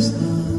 is none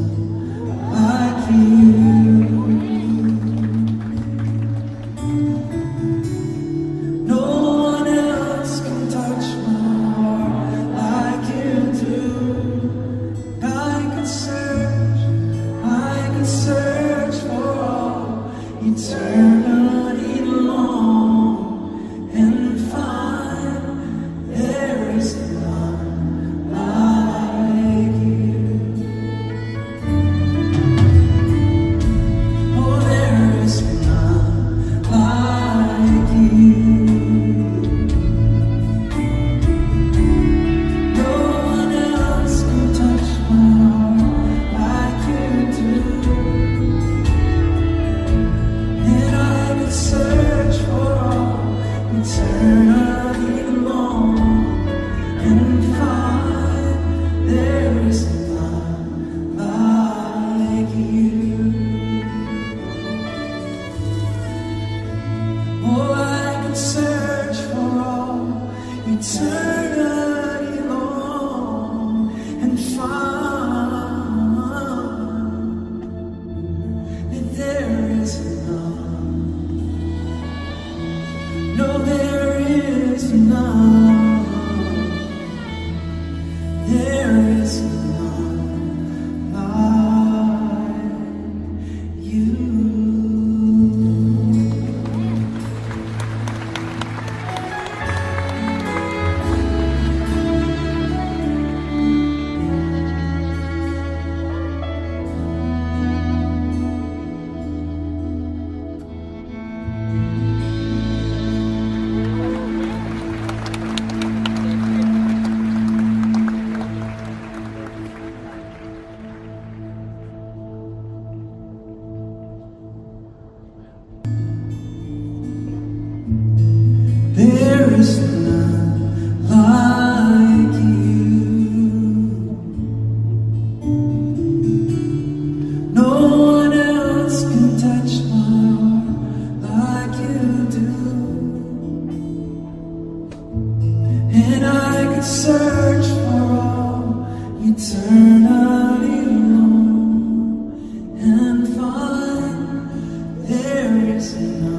será.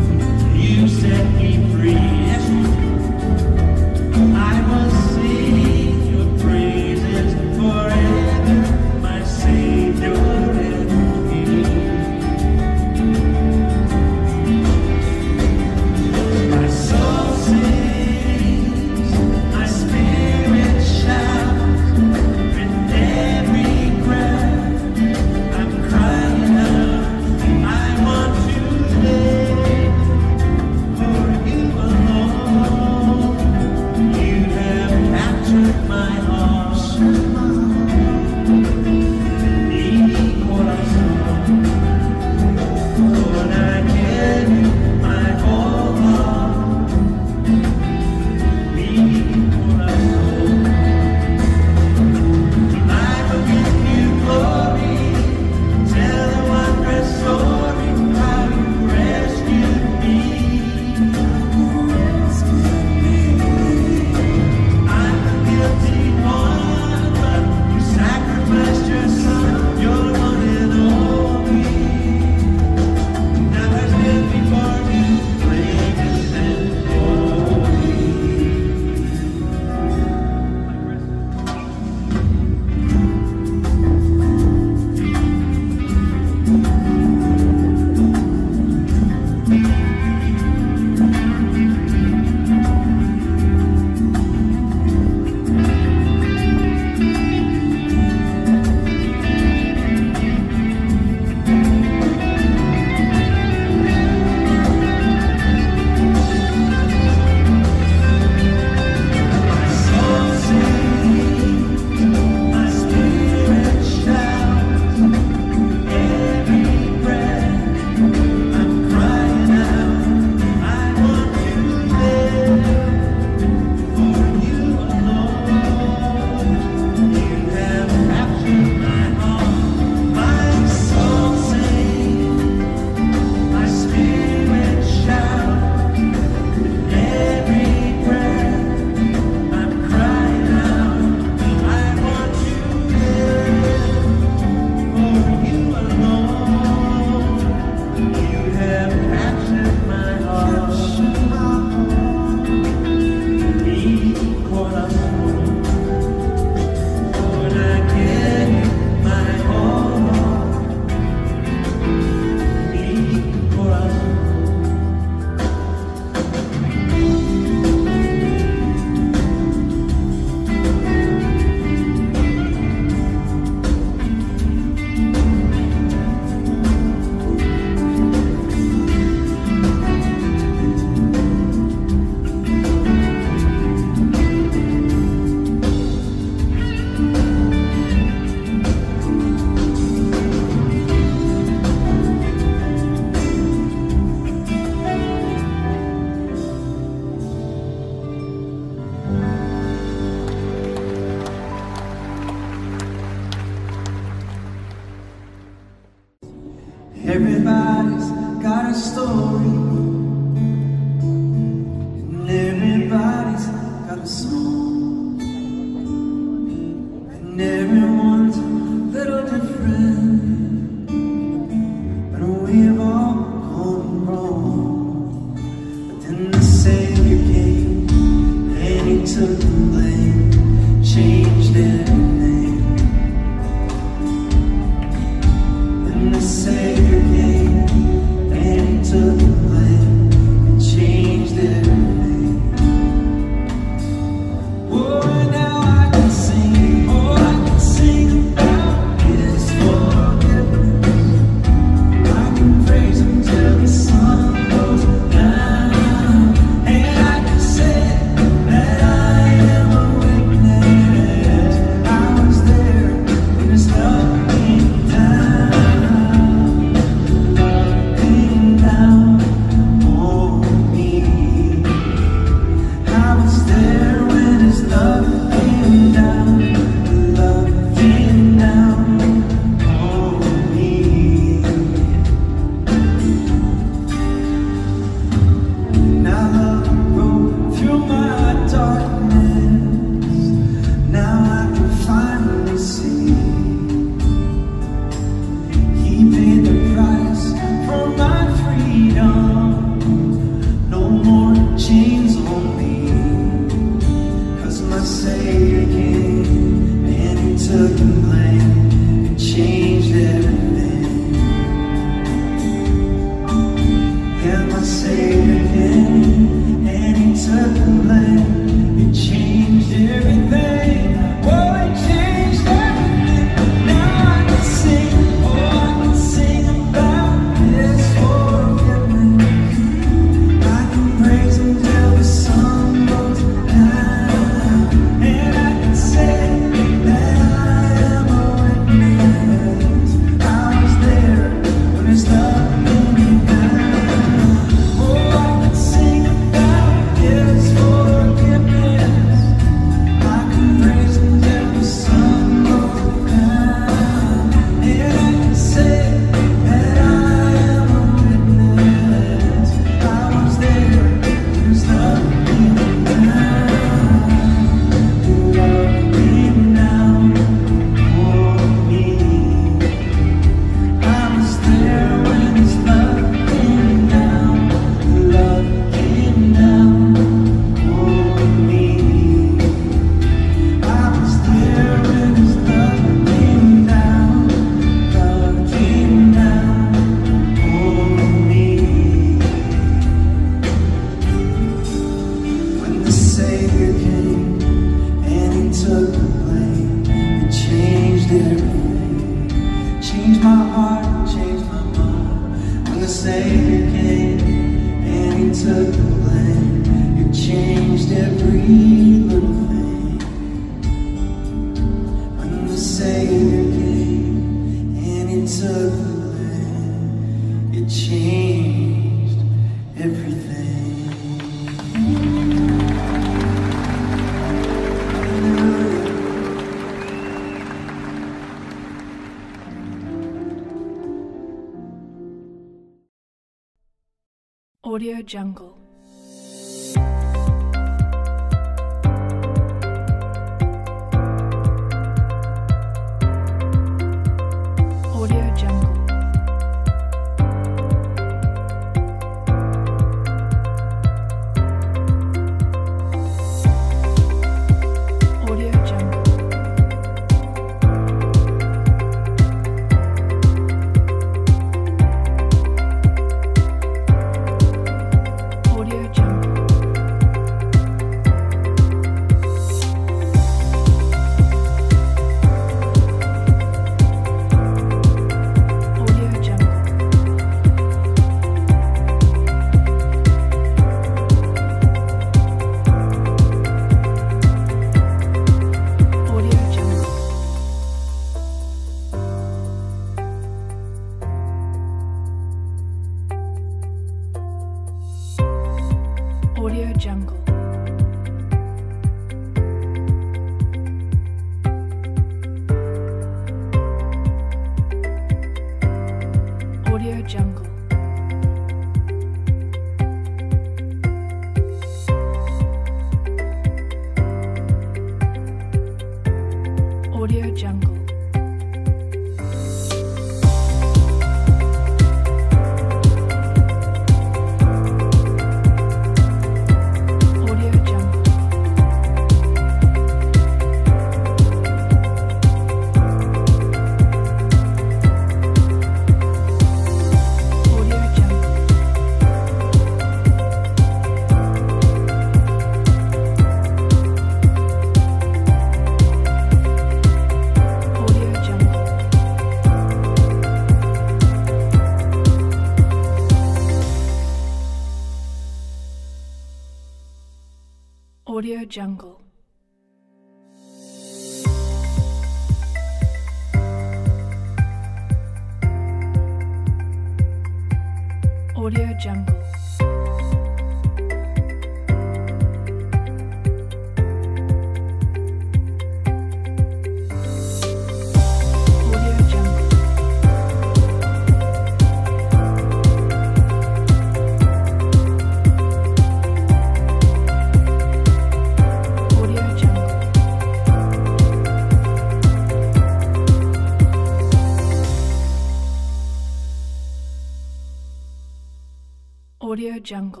Jungle.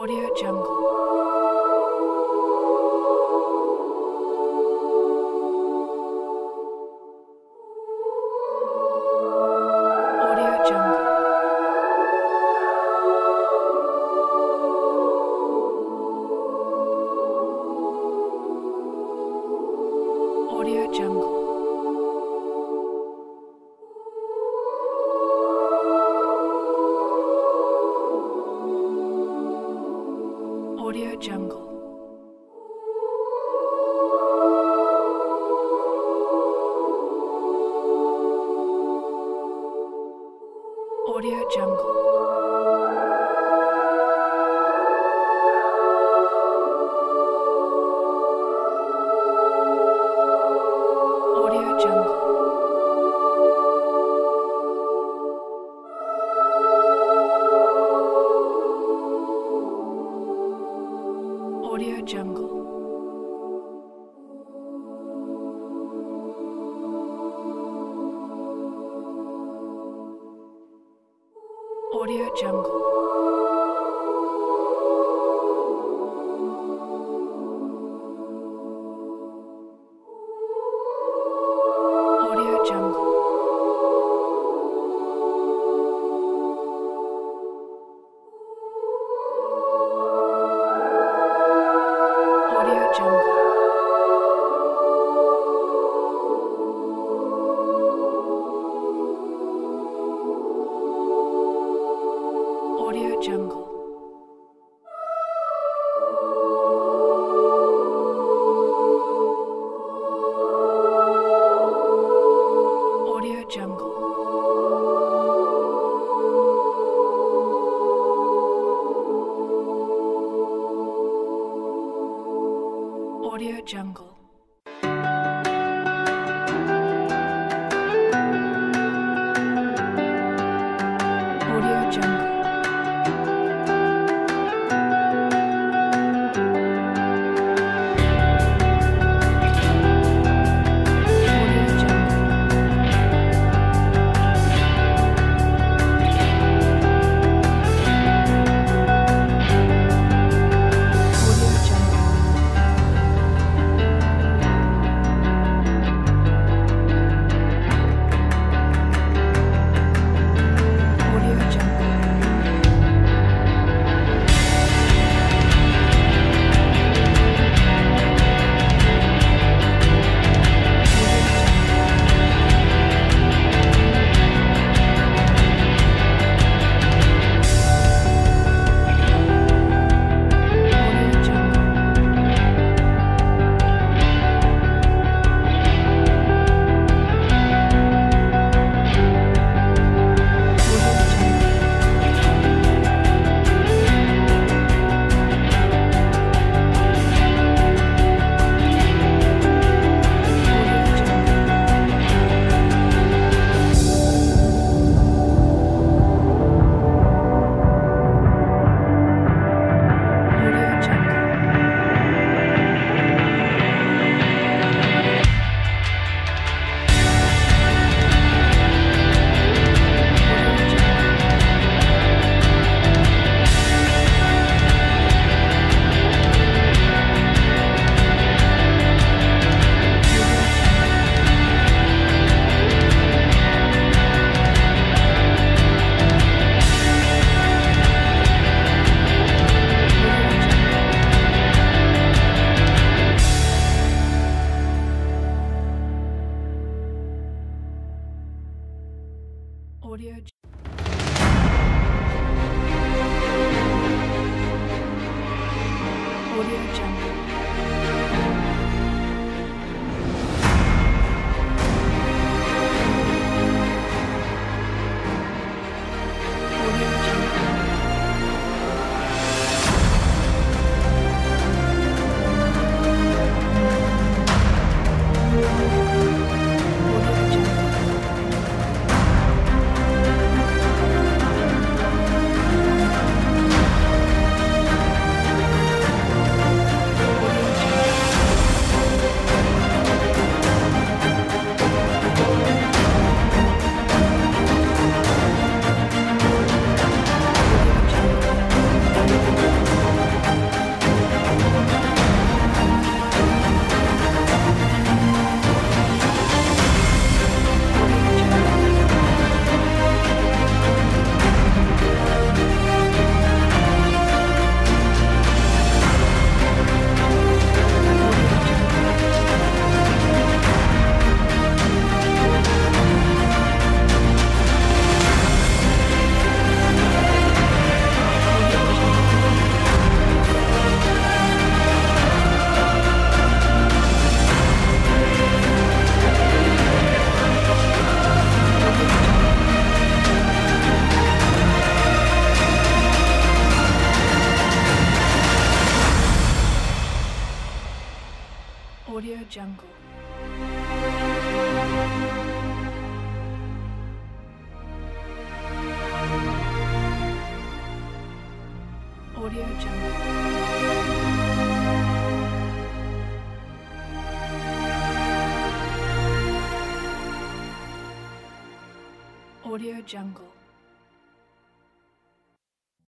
Audio Jungle.